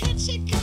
kitchen